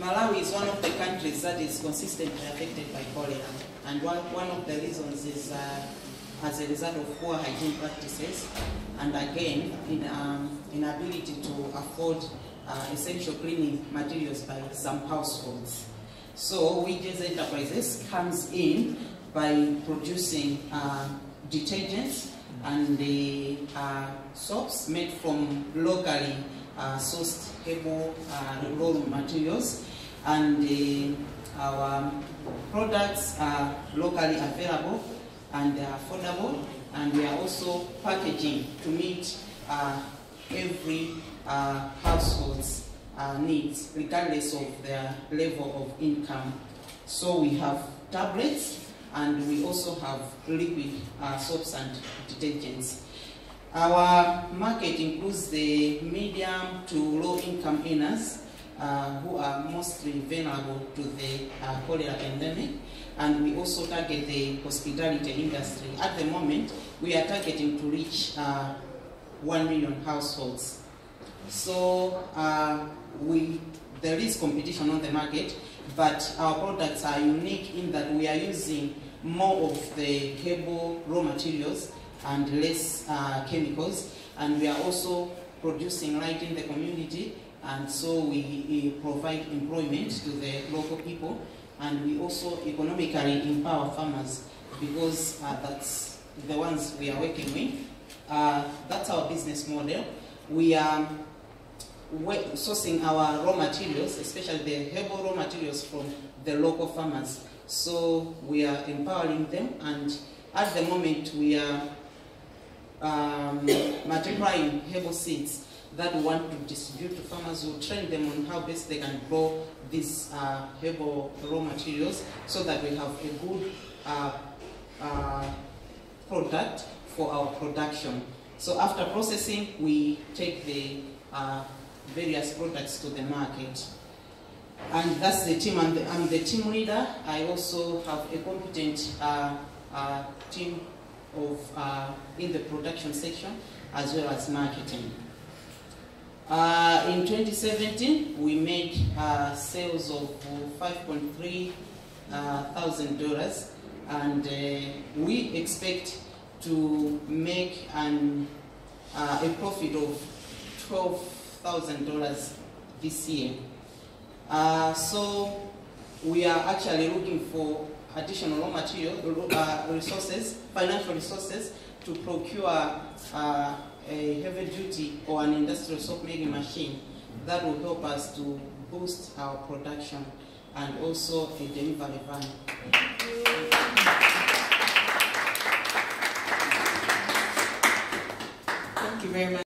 Malawi is one of the countries that is consistently affected by cholera. And one, one of the reasons is uh, as a result of poor hygiene practices and again, in um, inability to afford uh, essential cleaning materials by some households. So Wijays Enterprises comes in by producing uh, detergents and the uh, soaps made from locally uh, sourced herbal uh, raw materials and our products are locally available and they are affordable and we are also packaging to meet uh, every uh, household's needs regardless of their level of income. So we have tablets and we also have liquid uh, soaps and detergents. Our market includes the medium to low income earners uh, who are mostly vulnerable to the uh, cholera pandemic and we also target the hospitality industry. At the moment, we are targeting to reach uh, 1 million households. So uh, we, there is competition on the market, but our products are unique in that we are using more of the cable raw materials and less uh, chemicals, and we are also producing right in the community, and so we, we provide employment to the local people, and we also economically empower farmers because uh, that's the ones we are working with. Uh, that's our business model. We are sourcing our raw materials, especially the herbal raw materials from the local farmers. So we are empowering them and at the moment we are um, multiplying herbal seeds that we want to distribute to farmers. We'll train them on how best they can grow these uh, herbal raw materials so that we have a good uh, uh, product for our production. So after processing, we take the uh, various products to the market. And that's the team, and I'm the team leader. I also have a competent uh, uh, team of uh, in the production section as well as marketing. Uh, in 2017, we made uh, sales of 5.3 uh, thousand dollars, and we expect to make an, a profit of twelve thousand dollars this year. Uh, so we are actually looking for additional raw material uh, resources, financial resources, to procure uh, a heavy duty or an industrial soap making machine that will help us to boost our production and also a delivery van. Thank you very much.